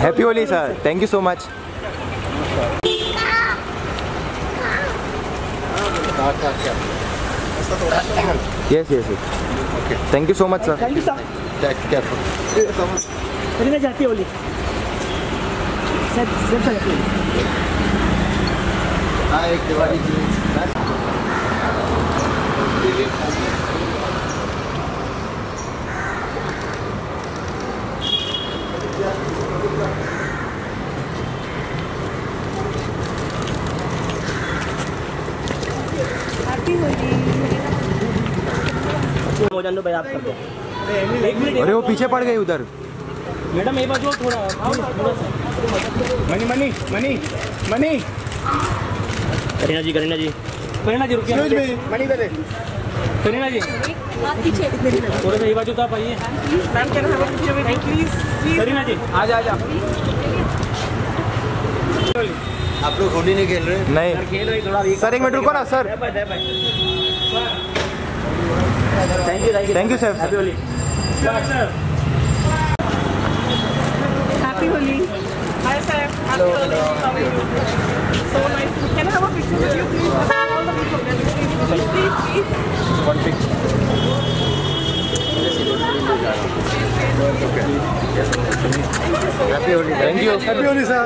Happy Holi sir thank you so much yes yes thank you so much sir thank you sir Kareena जाती है होली। एक दिवाली हो जाने दो भाई आप कर दो। अरे वो पीछे पड़ गई उधर। मैडम एक बार जो थोड़ा थोड़ा सा। Money money money money. Kareena ji Kareena ji. Kareena ji रुकिए। मनी दे करीना जी। थोड़ा सा ये बाजू तो आप आइए। Ma'am can have a picture with please Kareena ji आ जा आ जा। आप लोग होली नहीं खेल रहे? नहीं। खेल रही थोड़ा सर एक मिनट रुको ना sir. Thank you thank you Happy Holi. Hi sir. Happy Holi. How are you? So nice. Can I have a picture with you please? All the people together. Please, please, please. One picture. Okay. Happy Holi. Thank you. Happy Holi sir.